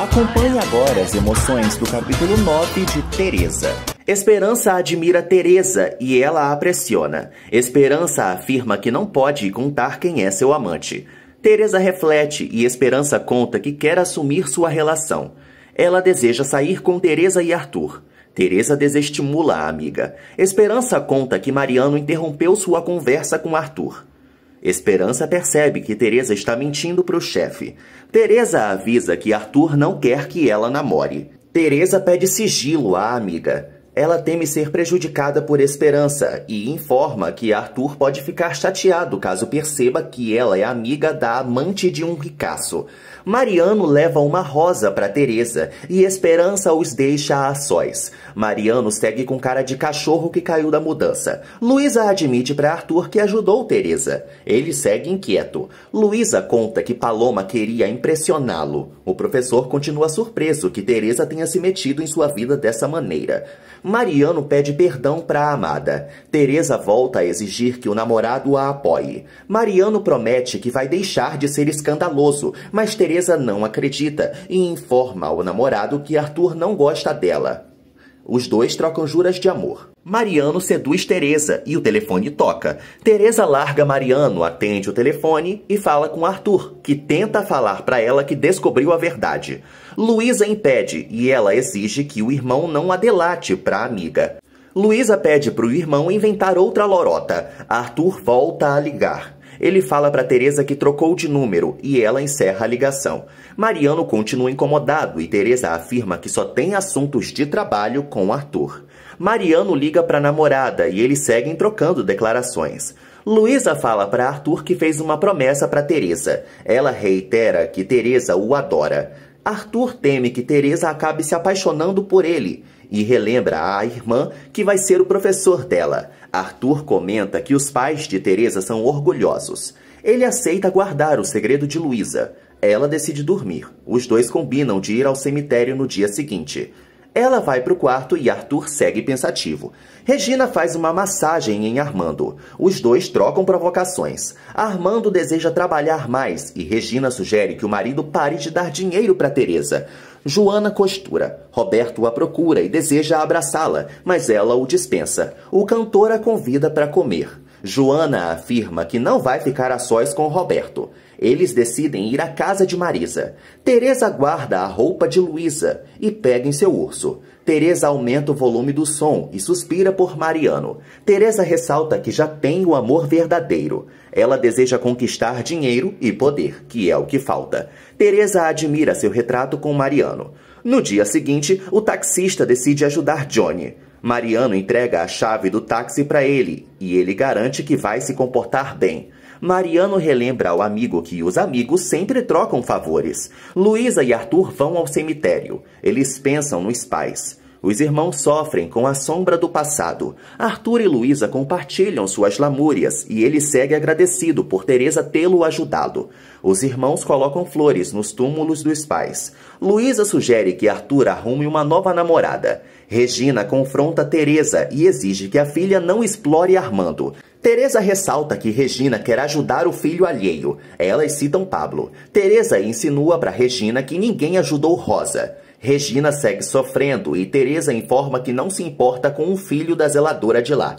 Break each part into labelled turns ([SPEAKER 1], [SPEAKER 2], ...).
[SPEAKER 1] Acompanhe agora as emoções do capítulo 9 de Teresa. Esperança admira Teresa e ela a pressiona. Esperança afirma que não pode contar quem é seu amante. Teresa reflete e Esperança conta que quer assumir sua relação. Ela deseja sair com Teresa e Arthur. Teresa desestimula a amiga. Esperança conta que Mariano interrompeu sua conversa com Arthur. Esperança percebe que Teresa está mentindo para o chefe. Teresa avisa que Arthur não quer que ela namore. Teresa pede sigilo à amiga. Ela teme ser prejudicada por Esperança e informa que Arthur pode ficar chateado caso perceba que ela é amiga da amante de um ricaço. Mariano leva uma rosa para Teresa e Esperança os deixa a sós. Mariano segue com cara de cachorro que caiu da mudança. Luísa admite para Arthur que ajudou Teresa. Ele segue inquieto. Luísa conta que Paloma queria impressioná-lo. O professor continua surpreso que Teresa tenha se metido em sua vida dessa maneira. Mariano pede perdão para a amada. Teresa volta a exigir que o namorado a apoie. Mariano promete que vai deixar de ser escandaloso, mas Teresa não acredita e informa ao namorado que Arthur não gosta dela. Os dois trocam juras de amor. Mariano seduz Teresa e o telefone toca. Teresa larga Mariano, atende o telefone e fala com Arthur, que tenta falar para ela que descobriu a verdade. Luísa impede e ela exige que o irmão não a delate para a amiga. Luísa pede para o irmão inventar outra lorota. Arthur volta a ligar. Ele fala para Teresa que trocou de número e ela encerra a ligação. Mariano continua incomodado e Teresa afirma que só tem assuntos de trabalho com Arthur. Mariano liga para a namorada e eles seguem trocando declarações. Luísa fala para Arthur que fez uma promessa para Teresa. Ela reitera que Teresa o adora. Arthur teme que Teresa acabe se apaixonando por ele e relembra à irmã que vai ser o professor dela. Arthur comenta que os pais de Teresa são orgulhosos. Ele aceita guardar o segredo de Luísa. Ela decide dormir. Os dois combinam de ir ao cemitério no dia seguinte. Ela vai para o quarto e Arthur segue pensativo. Regina faz uma massagem em Armando. Os dois trocam provocações. Armando deseja trabalhar mais e Regina sugere que o marido pare de dar dinheiro para Teresa. Joana costura. Roberto a procura e deseja abraçá-la, mas ela o dispensa. O cantor a convida para comer. Joana afirma que não vai ficar a sós com Roberto. Eles decidem ir à casa de Marisa. Teresa guarda a roupa de Luísa e pega em seu urso. Teresa aumenta o volume do som e suspira por Mariano. Teresa ressalta que já tem o amor verdadeiro. Ela deseja conquistar dinheiro e poder, que é o que falta. Teresa admira seu retrato com Mariano. No dia seguinte, o taxista decide ajudar Johnny. Mariano entrega a chave do táxi para ele e ele garante que vai se comportar bem. Mariano relembra ao amigo que os amigos sempre trocam favores. Luísa e Arthur vão ao cemitério. Eles pensam nos pais. Os irmãos sofrem com a sombra do passado. Arthur e Luísa compartilham suas lamúrias e ele segue agradecido por Teresa tê-lo ajudado. Os irmãos colocam flores nos túmulos dos pais. Luísa sugere que Arthur arrume uma nova namorada. Regina confronta Teresa e exige que a filha não explore Armando. Teresa ressalta que Regina quer ajudar o filho alheio. Elas citam Pablo. Teresa insinua para Regina que ninguém ajudou Rosa. Regina segue sofrendo e Teresa informa que não se importa com o filho da zeladora de lá.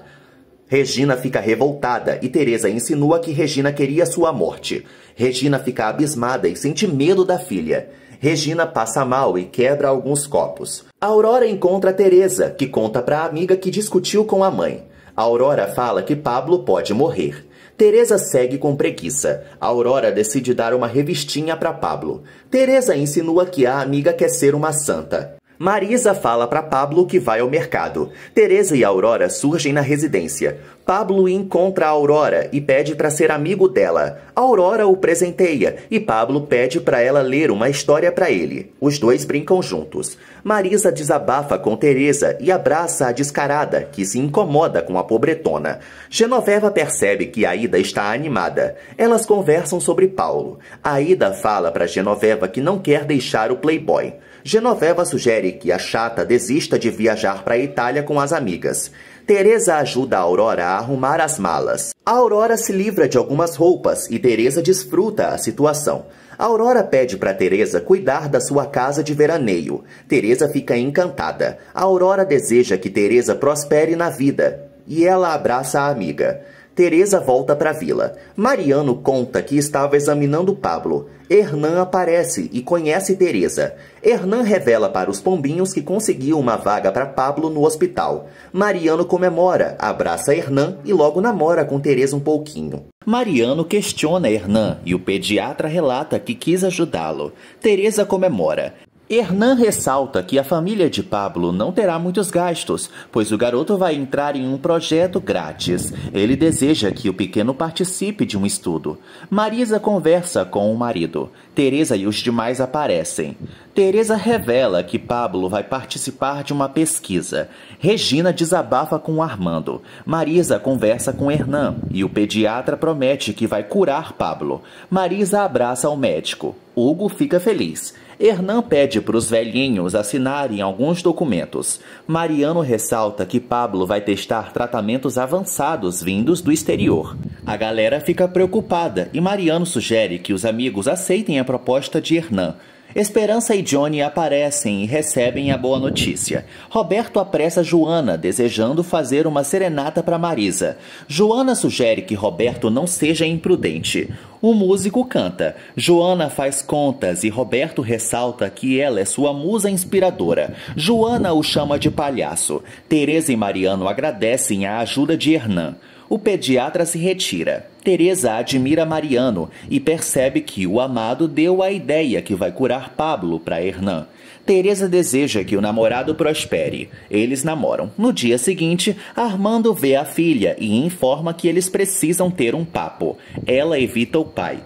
[SPEAKER 1] Regina fica revoltada e Teresa insinua que Regina queria sua morte. Regina fica abismada e sente medo da filha. Regina passa mal e quebra alguns copos. Aurora encontra Teresa, que conta para a amiga que discutiu com a mãe. Aurora fala que Pablo pode morrer. Teresa segue com preguiça. Aurora decide dar uma revistinha para Pablo. Teresa insinua que a amiga quer ser uma santa. Marisa fala para Pablo que vai ao mercado. Teresa e Aurora surgem na residência. Pablo encontra a Aurora e pede para ser amigo dela. Aurora o presenteia e Pablo pede para ela ler uma história para ele. Os dois brincam juntos. Marisa desabafa com Teresa e abraça a descarada, que se incomoda com a pobretona. Genoveva percebe que Aida está animada. Elas conversam sobre Paulo. Aida fala para Genoveva que não quer deixar o playboy. Genoveva sugere que a chata desista de viajar para a Itália com as amigas. Teresa ajuda a Aurora a arrumar as malas. A Aurora se livra de algumas roupas e Teresa desfruta a situação. Aurora pede para Teresa cuidar da sua casa de veraneio. Teresa fica encantada. Aurora deseja que Teresa prospere na vida e ela abraça a amiga. Teresa volta para a vila. Mariano conta que estava examinando Pablo. Hernan aparece e conhece Teresa. Hernan revela para os pombinhos que conseguiu uma vaga para Pablo no hospital. Mariano comemora, abraça Hernan e logo namora com Teresa um pouquinho. Mariano questiona Hernan e o pediatra relata que quis ajudá-lo. Teresa comemora. Hernan ressalta que a família de Pablo não terá muitos gastos, pois o garoto vai entrar em um projeto grátis. Ele deseja que o pequeno participe de um estudo. Marisa conversa com o marido. Teresa e os demais aparecem. Teresa revela que Pablo vai participar de uma pesquisa. Regina desabafa com Armando. Marisa conversa com Hernan e o pediatra promete que vai curar Pablo. Marisa abraça o médico. Hugo fica feliz. Hernan pede para os velhinhos assinarem alguns documentos. Mariano ressalta que Pablo vai testar tratamentos avançados vindos do exterior. A galera fica preocupada e Mariano sugere que os amigos aceitem a proposta de Hernan. Esperança e Johnny aparecem e recebem a boa notícia. Roberto apressa Joana, desejando fazer uma serenata para Marisa. Joana sugere que Roberto não seja imprudente. O músico canta. Joana faz contas e Roberto ressalta que ela é sua musa inspiradora. Joana o chama de palhaço. Teresa e Mariano agradecem a ajuda de Hernan. O pediatra se retira. Teresa admira Mariano e percebe que o amado deu a ideia que vai curar Pablo para Hernan. Teresa deseja que o namorado prospere. Eles namoram. No dia seguinte, Armando vê a filha e informa que eles precisam ter um papo. Ela evita o pai.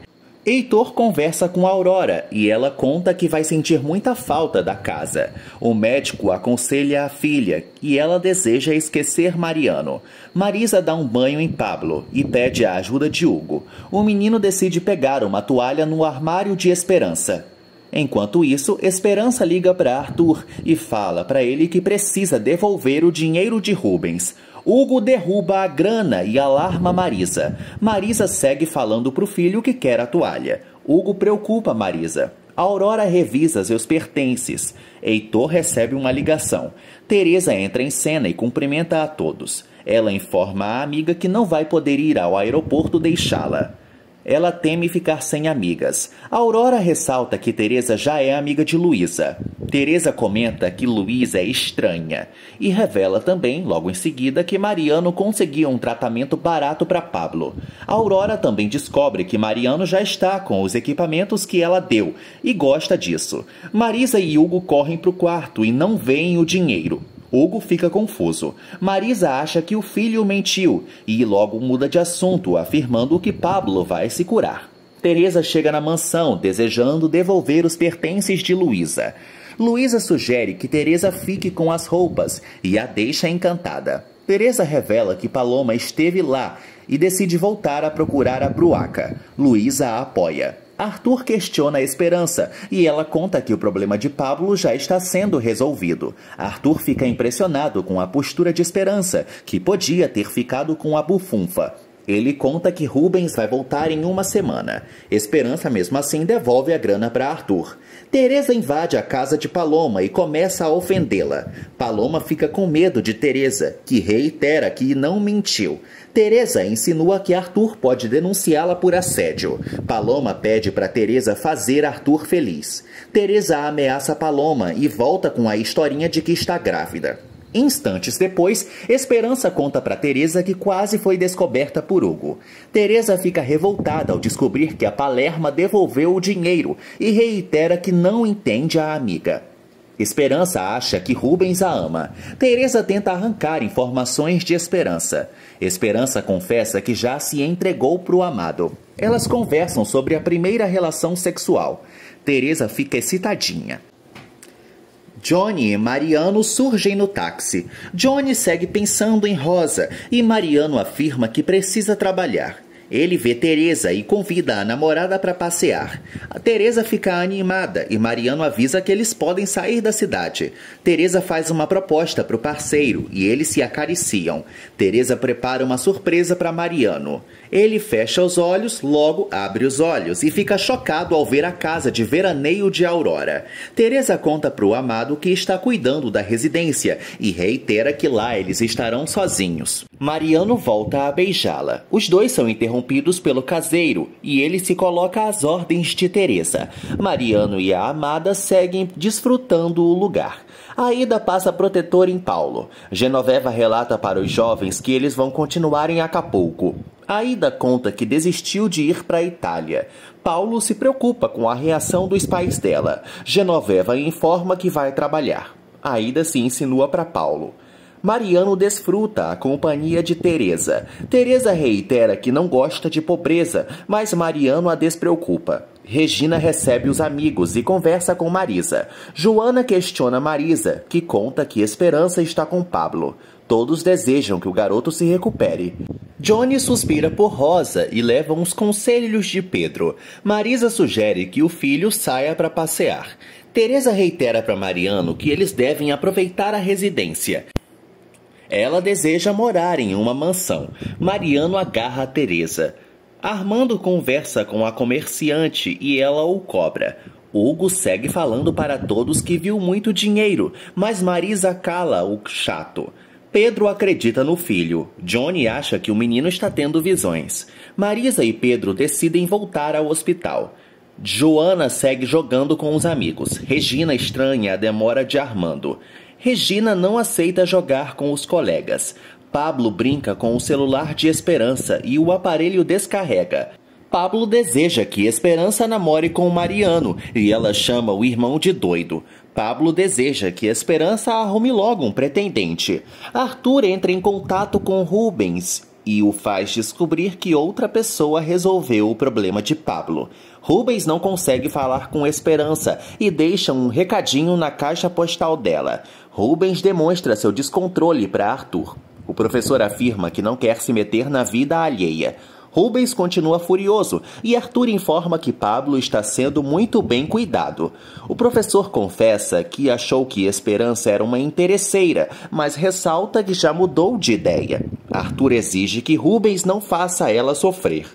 [SPEAKER 1] Heitor conversa com Aurora e ela conta que vai sentir muita falta da casa. O médico aconselha a filha e ela deseja esquecer Mariano. Marisa dá um banho em Pablo e pede a ajuda de Hugo. O menino decide pegar uma toalha no armário de Esperança. Enquanto isso, Esperança liga para Arthur e fala para ele que precisa devolver o dinheiro de Rubens. Hugo derruba a grana e alarma Marisa. Marisa segue falando pro filho que quer a toalha. Hugo preocupa Marisa. Aurora revisa seus pertences. Heitor recebe uma ligação. Teresa entra em cena e cumprimenta a todos. Ela informa a amiga que não vai poder ir ao aeroporto deixá-la. Ela teme ficar sem amigas. Aurora ressalta que Teresa já é amiga de Luísa. Teresa comenta que Luísa é estranha e revela também, logo em seguida, que Mariano conseguiu um tratamento barato para Pablo. Aurora também descobre que Mariano já está com os equipamentos que ela deu e gosta disso. Marisa e Hugo correm para o quarto e não veem o dinheiro. Hugo fica confuso. Marisa acha que o filho mentiu e logo muda de assunto, afirmando que Pablo vai se curar. Teresa chega na mansão, desejando devolver os pertences de Luísa. Luísa sugere que Teresa fique com as roupas e a deixa encantada. Teresa revela que Paloma esteve lá e decide voltar a procurar a Bruaca. Luísa a apoia. Arthur questiona a Esperança e ela conta que o problema de Pablo já está sendo resolvido. Arthur fica impressionado com a postura de Esperança, que podia ter ficado com a bufunfa. Ele conta que Rubens vai voltar em uma semana. Esperança, mesmo assim, devolve a grana para Arthur. Teresa invade a casa de Paloma e começa a ofendê-la. Paloma fica com medo de Teresa, que reitera que não mentiu. Teresa insinua que Arthur pode denunciá-la por assédio. Paloma pede para Teresa fazer Arthur feliz. Teresa ameaça Paloma e volta com a historinha de que está grávida. Instantes depois, Esperança conta para Teresa que quase foi descoberta por Hugo. Teresa fica revoltada ao descobrir que a Palerma devolveu o dinheiro e reitera que não entende a amiga. Esperança acha que Rubens a ama. Teresa tenta arrancar informações de Esperança. Esperança confessa que já se entregou para o amado. Elas conversam sobre a primeira relação sexual. Teresa fica excitadinha. Johnny e Mariano surgem no táxi. Johnny segue pensando em Rosa e Mariano afirma que precisa trabalhar. Ele vê Teresa e convida a namorada para passear. A Teresa fica animada e Mariano avisa que eles podem sair da cidade. Teresa faz uma proposta para o parceiro e eles se acariciam. Teresa prepara uma surpresa para Mariano. Ele fecha os olhos, logo abre os olhos e fica chocado ao ver a casa de veraneio de Aurora. Teresa conta para o amado que está cuidando da residência e reitera que lá eles estarão sozinhos. Mariano volta a beijá-la. Os dois são interrompidos pelo caseiro e ele se coloca às ordens de Teresa. Mariano e a amada seguem desfrutando o lugar. A ida passa protetor em Paulo. Genoveva relata para os jovens que eles vão continuar em Acapulco. Aida conta que desistiu de ir para a Itália. Paulo se preocupa com a reação dos pais dela. Genoveva informa que vai trabalhar. Aida se insinua para Paulo. Mariano desfruta a companhia de Teresa. Teresa reitera que não gosta de pobreza, mas Mariano a despreocupa. Regina recebe os amigos e conversa com Marisa. Joana questiona Marisa, que conta que Esperança está com Pablo. Todos desejam que o garoto se recupere. Johnny suspira por Rosa e leva uns conselhos de Pedro. Marisa sugere que o filho saia para passear. Teresa reitera para Mariano que eles devem aproveitar a residência. Ela deseja morar em uma mansão. Mariano agarra a Teresa. Armando conversa com a comerciante e ela o cobra. Hugo segue falando para todos que viu muito dinheiro, mas Marisa cala o chato. Pedro acredita no filho. Johnny acha que o menino está tendo visões. Marisa e Pedro decidem voltar ao hospital. Joana segue jogando com os amigos. Regina estranha a demora de Armando. Regina não aceita jogar com os colegas. Pablo brinca com o celular de Esperança e o aparelho descarrega. Pablo deseja que Esperança namore com Mariano e ela chama o irmão de doido. Pablo deseja que Esperança arrume logo um pretendente. Arthur entra em contato com Rubens e o faz descobrir que outra pessoa resolveu o problema de Pablo. Rubens não consegue falar com Esperança e deixa um recadinho na caixa postal dela. Rubens demonstra seu descontrole para Arthur. O professor afirma que não quer se meter na vida alheia. Rubens continua furioso e Arthur informa que Pablo está sendo muito bem cuidado. O professor confessa que achou que Esperança era uma interesseira, mas ressalta que já mudou de ideia. Arthur exige que Rubens não faça ela sofrer.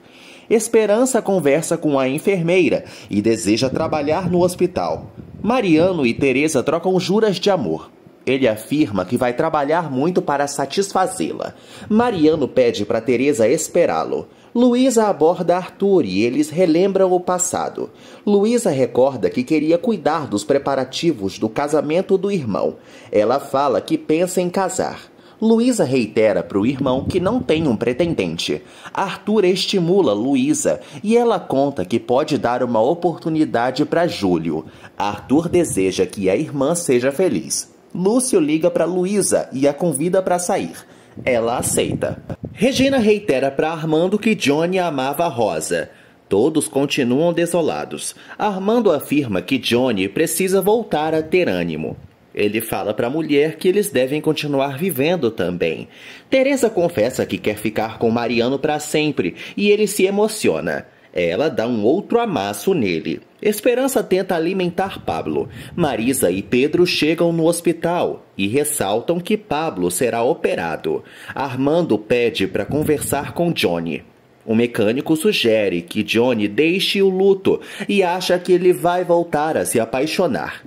[SPEAKER 1] Esperança conversa com a enfermeira e deseja trabalhar no hospital. Mariano e Teresa trocam juras de amor. Ele afirma que vai trabalhar muito para satisfazê-la. Mariano pede para Teresa esperá-lo. Luísa aborda Arthur e eles relembram o passado. Luísa recorda que queria cuidar dos preparativos do casamento do irmão. Ela fala que pensa em casar. Luísa reitera para o irmão que não tem um pretendente. Arthur estimula Luísa e ela conta que pode dar uma oportunidade para Júlio. Arthur deseja que a irmã seja feliz. Lúcio liga para Luísa e a convida para sair. Ela aceita. Regina reitera para Armando que Johnny amava Rosa. Todos continuam desolados. Armando afirma que Johnny precisa voltar a ter ânimo. Ele fala para a mulher que eles devem continuar vivendo também. Teresa confessa que quer ficar com Mariano para sempre e ele se emociona. Ela dá um outro amasso nele. Esperança tenta alimentar Pablo. Marisa e Pedro chegam no hospital e ressaltam que Pablo será operado. Armando pede para conversar com Johnny. O mecânico sugere que Johnny deixe o luto e acha que ele vai voltar a se apaixonar.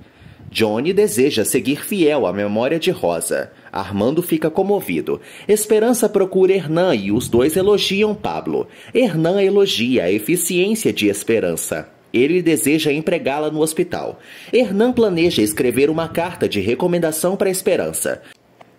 [SPEAKER 1] Johnny deseja seguir fiel à memória de Rosa. Armando fica comovido. Esperança procura Hernan e os dois elogiam Pablo. Hernan elogia a eficiência de Esperança. Ele deseja empregá-la no hospital. Hernan planeja escrever uma carta de recomendação para Esperança.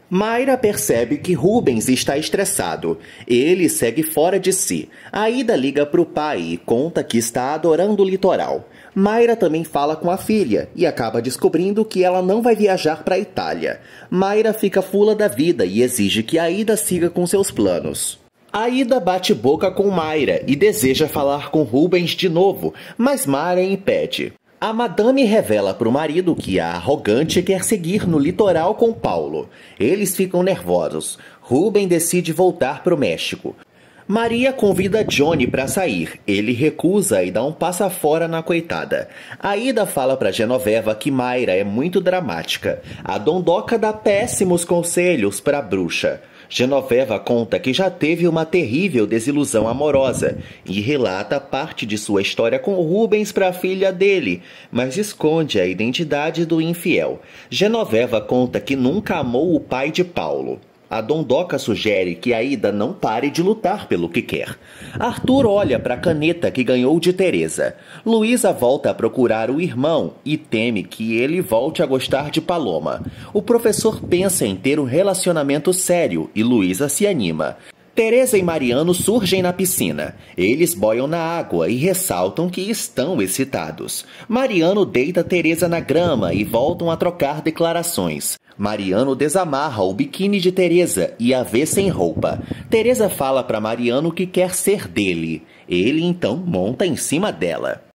[SPEAKER 1] Mayra percebe que Rubens está estressado. Ele segue fora de si. Aida liga para o pai e conta que está adorando o litoral. Mayra também fala com a filha e acaba descobrindo que ela não vai viajar para a Itália. Mayra fica fula da vida e exige que Aida siga com seus planos. Aida bate boca com Mayra e deseja falar com Rubens de novo, mas Mayra impede. A madame revela para o marido que a arrogante quer seguir no litoral com Paulo. Eles ficam nervosos. Rubem decide voltar para o México. Maria convida Johnny para sair. Ele recusa e dá um passa fora na coitada. A Ida fala para Genoveva que Mayra é muito dramática. A Dondoca dá péssimos conselhos para a bruxa. Genoveva conta que já teve uma terrível desilusão amorosa e relata parte de sua história com Rubens para a filha dele, mas esconde a identidade do infiel. Genoveva conta que nunca amou o pai de Paulo. A Dondoca sugere que a Ida não pare de lutar pelo que quer. Arthur olha para a caneta que ganhou de Teresa. Luísa volta a procurar o irmão e teme que ele volte a gostar de Paloma. O professor pensa em ter um relacionamento sério e Luísa se anima. Teresa e Mariano surgem na piscina. Eles boiam na água e ressaltam que estão excitados. Mariano deita Teresa na grama e voltam a trocar declarações. Mariano desamarra o biquíni de Teresa e a vê sem roupa. Teresa fala para Mariano que quer ser dele. Ele então monta em cima dela.